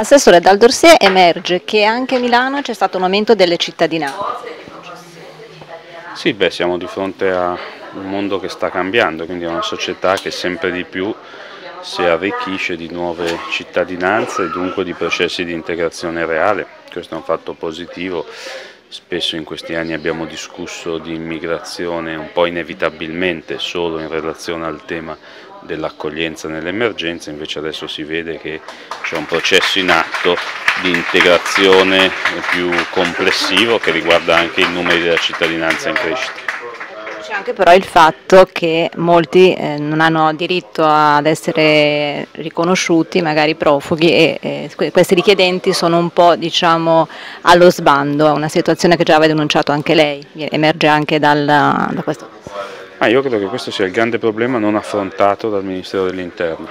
Assessore, dal dossier emerge che anche a Milano c'è stato un aumento delle cittadinanze. Sì, beh, siamo di fronte a un mondo che sta cambiando, quindi è una società che sempre di più si arricchisce di nuove cittadinanze e dunque di processi di integrazione reale. Questo è un fatto positivo. Spesso in questi anni abbiamo discusso di immigrazione un po' inevitabilmente solo in relazione al tema dell'accoglienza nell'emergenza, invece adesso si vede che c'è un processo in atto di integrazione più complessivo che riguarda anche i numeri della cittadinanza in crescita. C'è anche però il fatto che molti eh, non hanno diritto ad essere riconosciuti, magari profughi, e eh, questi richiedenti sono un po' diciamo, allo sbando, è una situazione che già aveva denunciato anche lei, emerge anche dal, da questo. Ah, io credo che questo sia il grande problema non affrontato dal Ministero dell'Interno.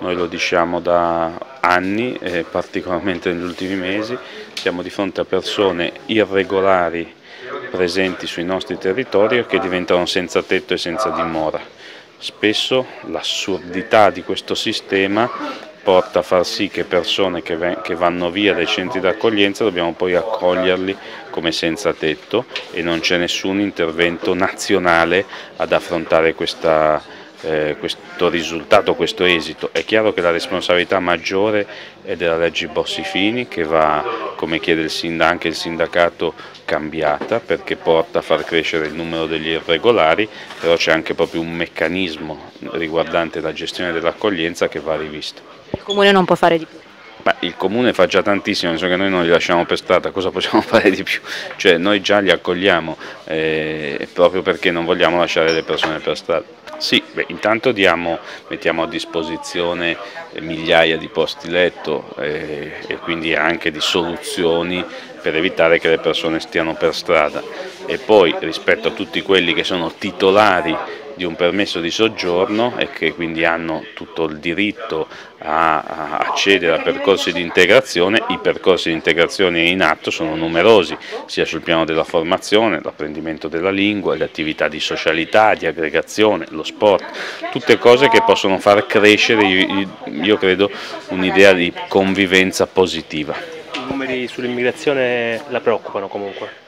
Noi lo diciamo da anni e particolarmente negli ultimi mesi, siamo di fronte a persone irregolari presenti sui nostri territori che diventano senza tetto e senza dimora. Spesso l'assurdità di questo sistema porta a far sì che persone che, vanno via dai centri d'accoglienza dobbiamo poi accoglierli come senza tetto e non c'è nessun intervento nazionale ad affrontare questa, eh, questo risultato, questo esito. È chiaro che la responsabilità maggiore è della legge Bossi-Fini che va, come chiede il anche il sindacato, cambiata perché porta a far crescere il numero degli irregolari, però c'è anche proprio un meccanismo riguardante la gestione dell'accoglienza che va rivisto. Il Comune non può fare di più? Beh, il comune fa già tantissimo, nel senso che noi non li lasciamo per strada, cosa possiamo fare di più? Cioè noi già li accogliamo eh, proprio perché non vogliamo lasciare le persone per strada. Sì, beh, intanto diamo, mettiamo a disposizione migliaia di posti letto eh, e quindi anche di soluzioni per evitare che le persone stiano per strada. E poi rispetto a tutti quelli che sono titolari di un permesso di soggiorno e che quindi hanno tutto il diritto a, accedere a percorsi di integrazione, i percorsi di integrazione in atto sono numerosi, sia sul piano della formazione, l'apprendimento della lingua, le attività di socialità, di aggregazione, lo sport, tutte cose che possono far crescere, io credo, un'idea di convivenza positiva. I numeri sull'immigrazione la preoccupano comunque?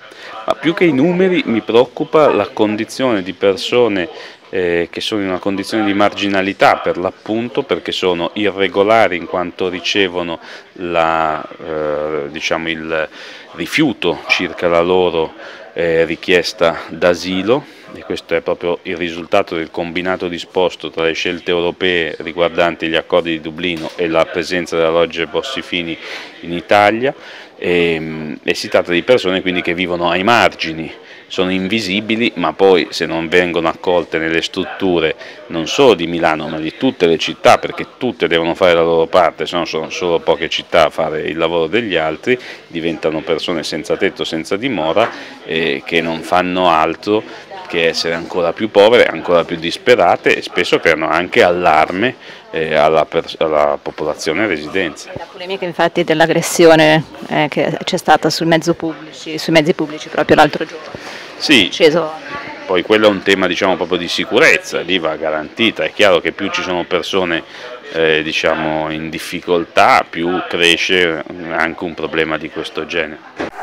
Ma più che i numeri mi preoccupa la condizione di persone eh, che sono in una condizione di marginalità per l'appunto perché sono irregolari in quanto ricevono la, eh, diciamo il rifiuto circa la loro eh, richiesta d'asilo. E questo è proprio il risultato del combinato disposto tra le scelte europee riguardanti gli accordi di Dublino e la presenza della Loggia Bossifini in Italia. E, ehm, e si tratta di persone quindi che vivono ai margini sono invisibili ma poi se non vengono accolte nelle strutture non solo di Milano ma di tutte le città perché tutte devono fare la loro parte, se no sono solo poche città a fare il lavoro degli altri, diventano persone senza tetto, senza dimora eh, che non fanno altro che essere ancora più povere, ancora più disperate e spesso creano anche allarme eh, alla, alla, popolazione residente. La polemica infatti dell'aggressione eh, che c'è stata sui mezzi pubblici, sui mezzi pubblici proprio l'altro giorno. Sì, poi quello è un tema diciamo, proprio di sicurezza, lì va garantita, è chiaro che più ci sono persone eh, diciamo, in difficoltà più cresce anche un problema di questo genere.